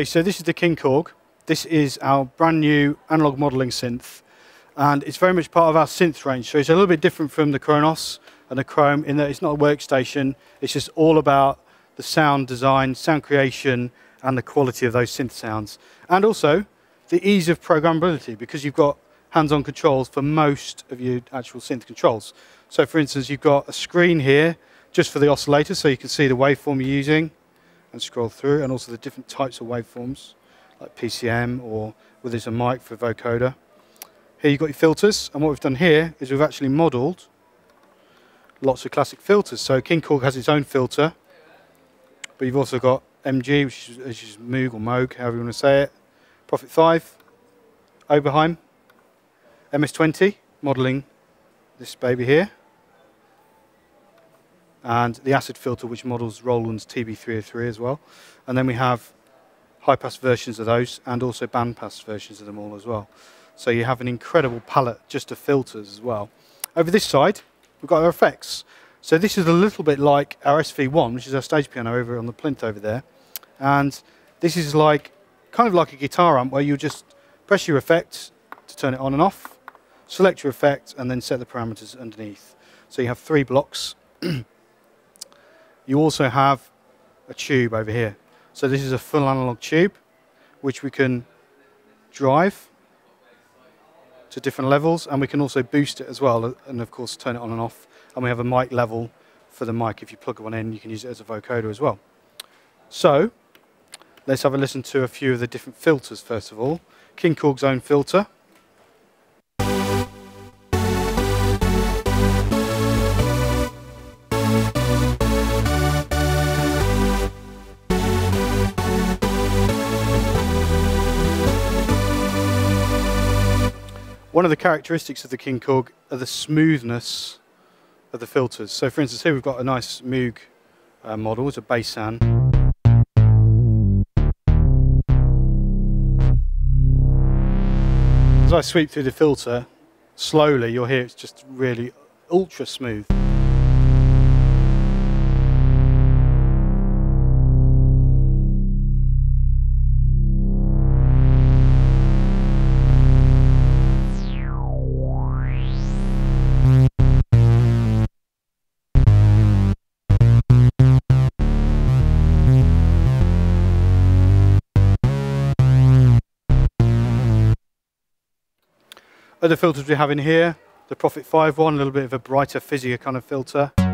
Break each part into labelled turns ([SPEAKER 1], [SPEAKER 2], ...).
[SPEAKER 1] Okay, so this is the King Korg. This is our brand new analog modeling synth, and it's very much part of our synth range. So it's a little bit different from the Kronos and the Chrome in that it's not a workstation. It's just all about the sound design, sound creation, and the quality of those synth sounds. And also the ease of programmability because you've got hands-on controls for most of your actual synth controls. So for instance, you've got a screen here just for the oscillator so you can see the waveform you're using and scroll through, and also the different types of waveforms, like PCM or whether it's a mic for vocoder. Here you've got your filters, and what we've done here is we've actually modelled lots of classic filters. So King Korg has its own filter, but you've also got MG, which is, which is Moog or Moog, however you want to say it, Prophet 5, Oberheim, MS-20, modelling this baby here and the acid filter which models Roland's TB303 as well. And then we have high pass versions of those and also band pass versions of them all as well. So you have an incredible palette just of filters as well. Over this side, we've got our effects. So this is a little bit like our SV1, which is our stage piano over on the plinth over there. And this is like, kind of like a guitar amp where you just press your effect to turn it on and off, select your effect, and then set the parameters underneath. So you have three blocks. You also have a tube over here. So this is a full analog tube, which we can drive to different levels, and we can also boost it as well, and of course turn it on and off. And we have a mic level for the mic. If you plug one in, you can use it as a vocoder as well. So let's have a listen to a few of the different filters first of all. King Korg's own filter. One of the characteristics of the King Korg are the smoothness of the filters. So for instance, here we've got a nice Moog uh, model, it's a Basan. As I sweep through the filter, slowly you'll hear it's just really ultra smooth. Other filters we have in here, the Prophet 5 one, a little bit of a brighter, fizzier kind of filter. You're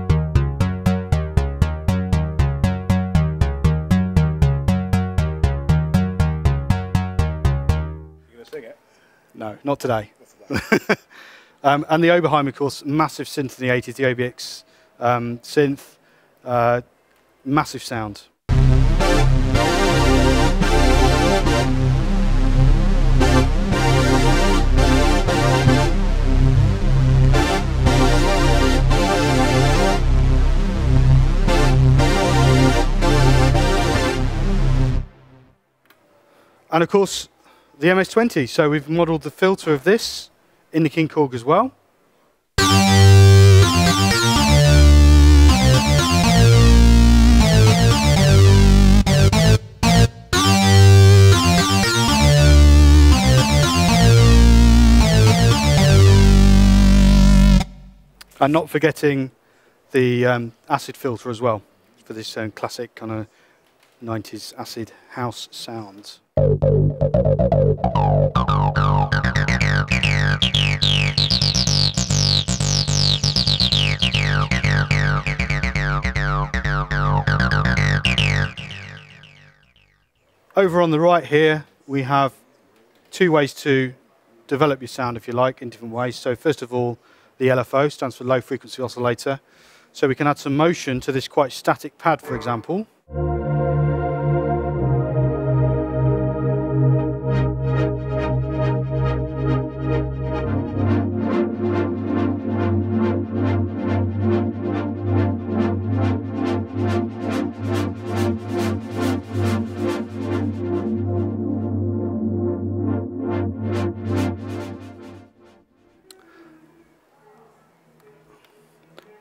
[SPEAKER 1] going to sing it? No, not today. um, and the Oberheim, of course, massive synth in the 80s, the OBX um, synth, uh, massive sound. And of course, the MS-20. So we've modeled the filter of this in the King Korg as well. And not forgetting the um, acid filter as well for this um, classic kind of 90s acid house sounds. Over on the right here, we have two ways to develop your sound, if you like, in different ways. So first of all, the LFO stands for low frequency oscillator. So we can add some motion to this quite static pad, for example.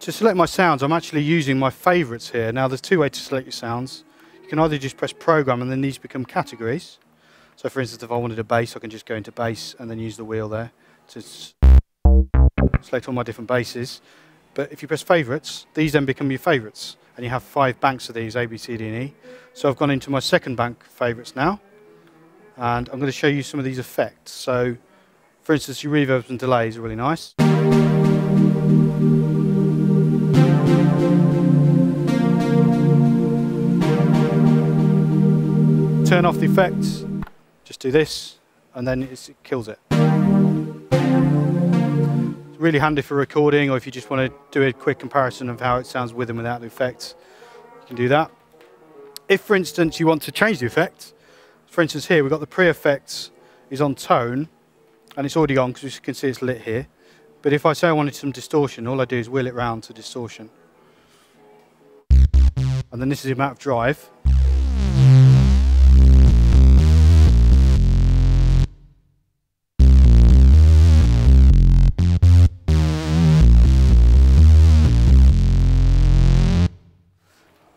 [SPEAKER 1] To select my sounds, I'm actually using my favourites here. Now, there's two ways to select your sounds. You you can either just press program and then these become categories. So for instance, if I wanted a bass, I can just go into bass and then use the wheel there to select all my different basses. But if you press favorites, these then become your favorites. And you have five banks of these, A, B, C, D, and E. So I've gone into my second bank favorites now. And I'm going to show you some of these effects. So for instance, your reverbs and delays are really nice. Turn off the effects, just do this, and then it kills it. It's really handy for recording, or if you just want to do a quick comparison of how it sounds with and without the effects, you can do that. If, for instance, you want to change the effect, for instance here, we've got the pre-effects is on tone, and it's already on because you can see it's lit here. But if I say I wanted some distortion, all I do is wheel it round to distortion. And then this is the amount of drive.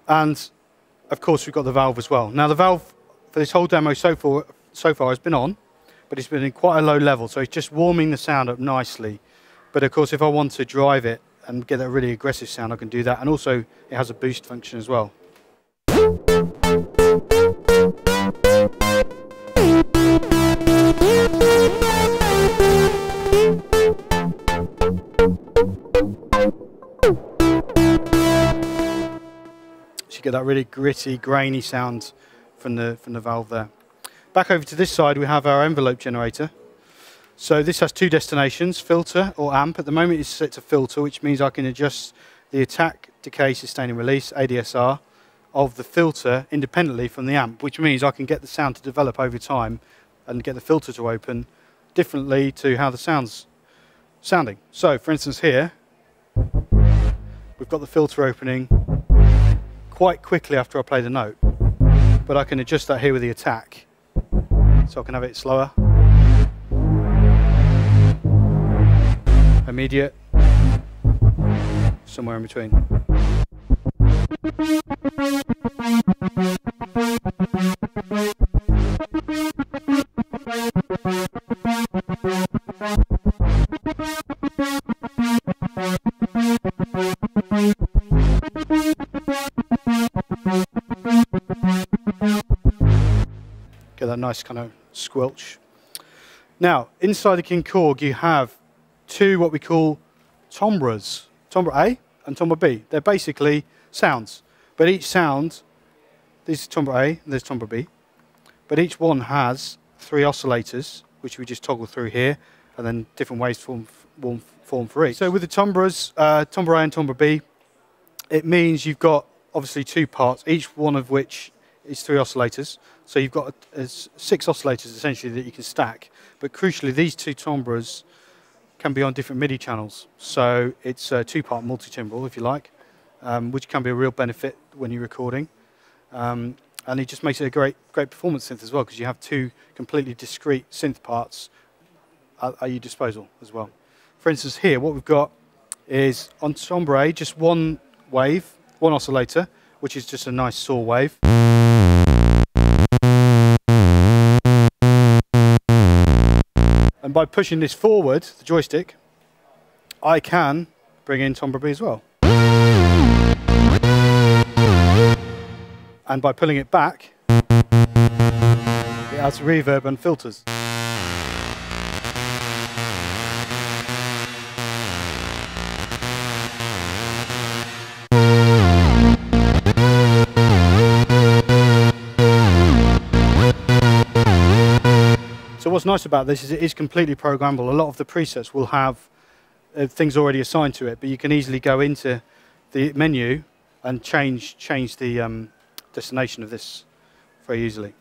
[SPEAKER 1] And of course we've got the valve as well. Now the valve for this whole demo so far, so far has been on, but it's been in quite a low level, so it's just warming the sound up nicely. But of course if I want to drive it and get that really aggressive sound, I can do that. And also it has a boost function as well. That really gritty, grainy sound from the, from the valve there. Back over to this side, we have our envelope generator. So this has two destinations, filter or amp. At the moment it's set to filter, which means I can adjust the attack, decay, sustain and release, ADSR, of the filter independently from the amp, which means I can get the sound to develop over time and get the filter to open differently to how the sound's sounding. So for instance here, we've got the filter opening quite quickly after I play the note. But I can adjust that here with the attack. So I can have it slower. Immediate. Somewhere in between. Nice kind of squelch. Now, inside the King Korg, you have two what we call timbres, timbre A and timbre B. They're basically sounds, but each sound, this is timbre A, and there's timbre B, but each one has three oscillators, which we just toggle through here, and then different ways to form, form, form for each. So with the timbres, uh, A and timbre B, it means you've got obviously two parts, each one of which is three oscillators. So you've got uh, six oscillators essentially that you can stack. But crucially, these two timbres can be on different MIDI channels. So it's a two-part multi-timbral, if you like, um, which can be a real benefit when you're recording. Um, and it just makes it a great, great performance synth as well, because you have two completely discrete synth parts at, at your disposal as well. For instance, here, what we've got is on timbre just one wave, one oscillator, which is just a nice saw wave. By pushing this forward, the joystick, I can bring in timbre B as well. And by pulling it back, it adds reverb and filters. Nice about this is it is completely programmable. A lot of the presets will have uh, things already assigned to it, but you can easily go into the menu and change change the um, destination of this very easily.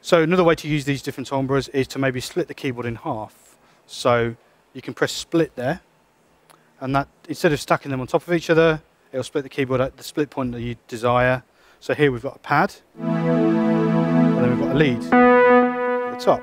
[SPEAKER 1] So another way to use these different timbres is to maybe split the keyboard in half. So you can press split there, and that instead of stacking them on top of each other, it'll split the keyboard at the split point that you desire. So here we've got a pad, and then we've got a lead the top.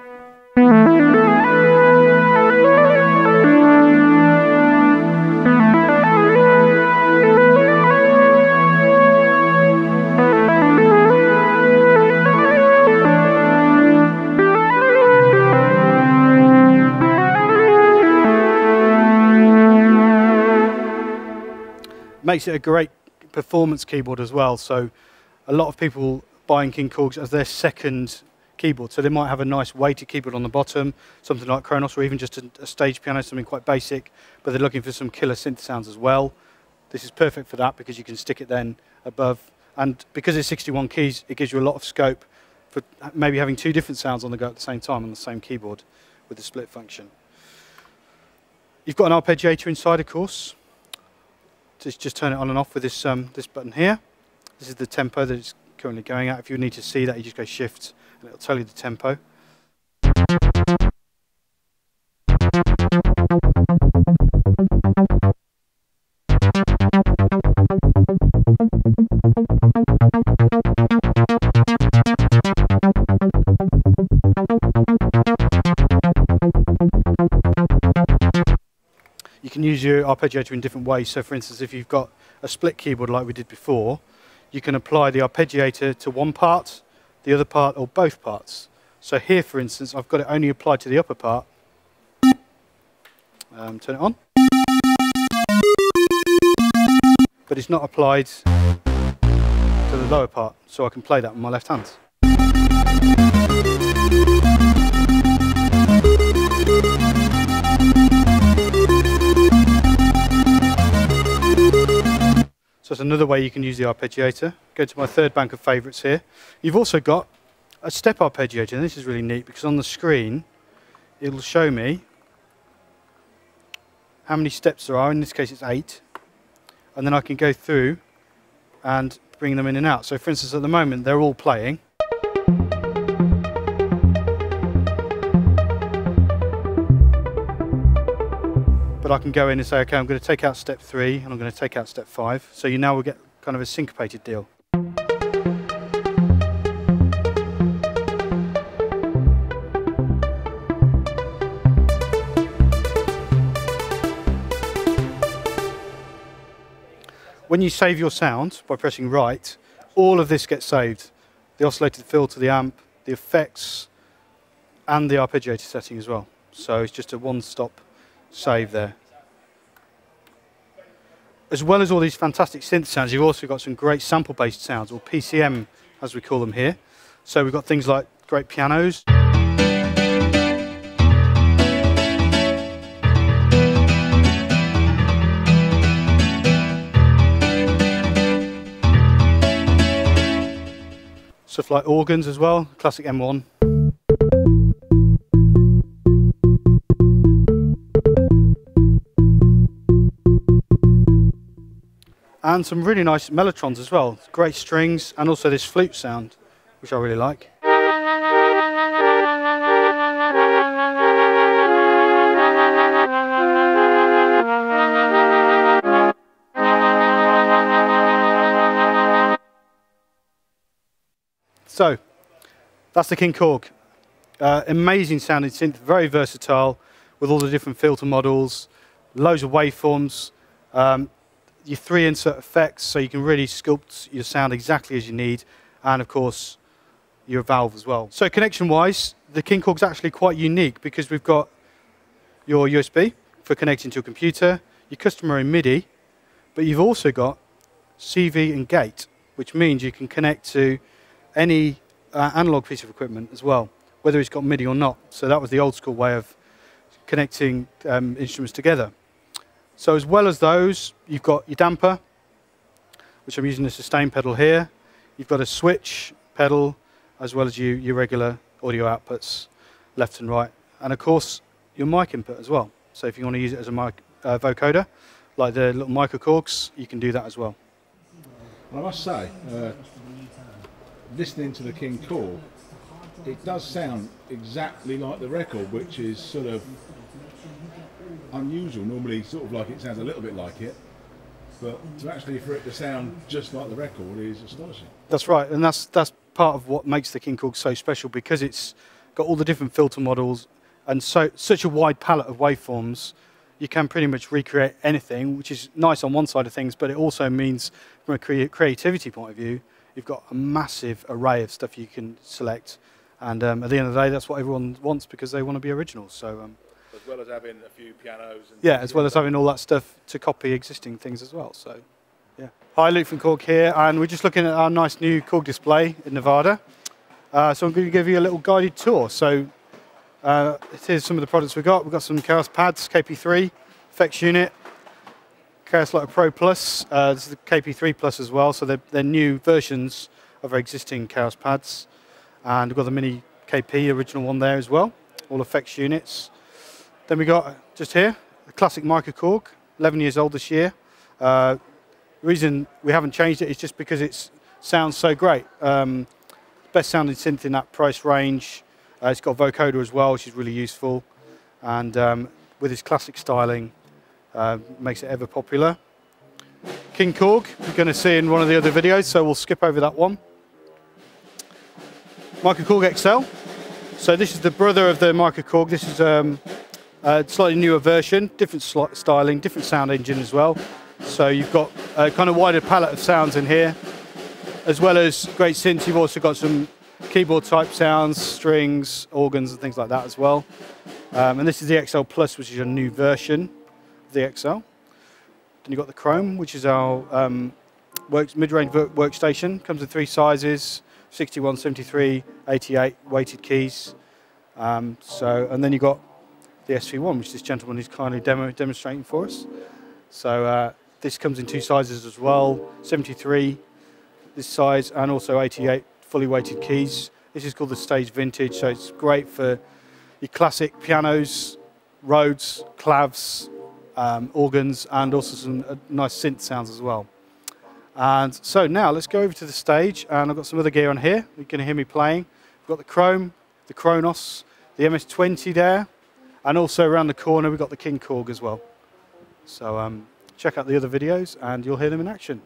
[SPEAKER 1] Makes it a great performance keyboard as well, so a lot of people buying King Korgs as their second keyboard. So they might have a nice weighted keyboard on the bottom, something like Kronos, or even just a, a stage piano, something quite basic, but they're looking for some killer synth sounds as well. This is perfect for that because you can stick it then above. And because it's 61 keys, it gives you a lot of scope for maybe having two different sounds on the go at the same time on the same keyboard with the split function. You've got an arpeggiator inside, of course. Just, just turn it on and off with this, um, this button here. This is the tempo that it's currently going at. If you need to see that, you just go Shift and it'll tell you the tempo. You can use your arpeggiator in different ways. So for instance, if you've got a split keyboard like we did before, you can apply the arpeggiator to one part, the other part, or both parts. So here, for instance, I've got it only applied to the upper part. Um, turn it on. But it's not applied to the lower part, so I can play that with my left hand. That's another way you can use the arpeggiator. Go to my third bank of favourites here. You've also got a step arpeggiator, and this is really neat because on the screen it'll show me how many steps there are. In this case, it's eight. And then I can go through and bring them in and out. So for instance, at the moment, they're all playing. But I can go in and say, okay, I'm going to take out step three and I'm going to take out step five. So you now will get kind of a syncopated deal. When you save your sound by pressing right, all of this gets saved. The oscillated filter, to the amp, the effects, and the arpeggiator setting as well. So it's just a one-stop save there. As well as all these fantastic synth sounds, you've also got some great sample-based sounds, or PCM as we call them here. So we've got things like great pianos. Stuff like organs as well, classic M1. And some really nice mellotrons as well. Great strings and also this flute sound, which I really like. So, that's the King Korg. Uh, amazing sounding synth, very versatile with all the different filter models, loads of waveforms. Um, your three insert effects, so you can really sculpt your sound exactly as you need, and of course, your valve as well. So connection-wise, the King Korg's actually quite unique because we've got your USB for connecting to a computer, your customary MIDI, but you've also got CV and gate, which means you can connect to any uh, analog piece of equipment as well, whether it's got MIDI or not. So that was the old school way of connecting um, instruments together. So as well as those, you've got your damper, which I'm using the sustain pedal here. You've got a switch pedal, as well as your, your regular audio outputs, left and right. And of course, your mic input as well. So if you want to use it as a mic, uh, vocoder, like the little microKorgs, you can do that as well.
[SPEAKER 2] I must say, uh, listening to the King Korg, it does sound exactly like the record, which is sort of unusual. Normally, sort of like it sounds a little bit like it, but to actually for it to sound just like the record is astonishing.
[SPEAKER 1] That's right, and that's that's part of what makes the King Korg so special because it's got all the different filter models and so such a wide palette of waveforms. You can pretty much recreate anything, which is nice on one side of things, but it also means, from a cre creativity point of view, you've got a massive array of stuff you can select. And um, at the end of the day, that's what everyone wants because they want to be original. So um,
[SPEAKER 3] as well as having a few pianos.
[SPEAKER 1] yeah, as well as having all that stuff to copy existing things as well. So Yeah. Hi, Luke from Korg here, and we're just looking at our nice new Korg display in Nevada. Uh, so I'm going to give you a little guided tour. So uh, here's some of the products we've got. We've got some Kaoss pads, KP3, effects unit, Kaossilator Pro Plus. Uh, this is the KP3 Plus as well, so they're, they're new versions of our existing Kaoss pads. And we've got the Mini KP original one there as well, all effects units. Then we got just here, the classic Microkorg, 11 years old this year. Uh, the reason we haven't changed it is just because it sounds so great. Um, best sounding synth in that price range. Uh, it's got vocoder as well, which is really useful. And um, with its classic styling, uh, makes it ever popular. King Korg, you're going to see in one of the other videos, so we'll skip over that one. Microkorg XL. So this is the brother of the Microkorg. This is um, a slightly newer version, different styling, different sound engine as well. So you've got a kind of wider palette of sounds in here, as well as great synths. You've also got some keyboard type sounds, strings, organs, and things like that as well. Um, and this is the XL Plus, which is a new version of the XL. Then you've got the Chrome, which is our um, mid-range workstation. Comes in three sizes, 61, 73, 88 weighted keys. Um, so, and then you've got the SV1, which this gentleman is kindly demo, demonstrating for us. So uh, this comes in two sizes as well, 73 this size and also 88 fully weighted keys. This is called the Stage Vintage, so it's great for your classic pianos, Rhodes, clavs, um, organs, and also some uh, nice synth sounds as well. And so now let's go over to the stage, and I've got some other gear on here. You can hear me playing. We've got the Chrome, the Kronos, the MS-20 there, and also around the corner we've got the King Korg as well. So um, check out the other videos, and you'll hear them in action.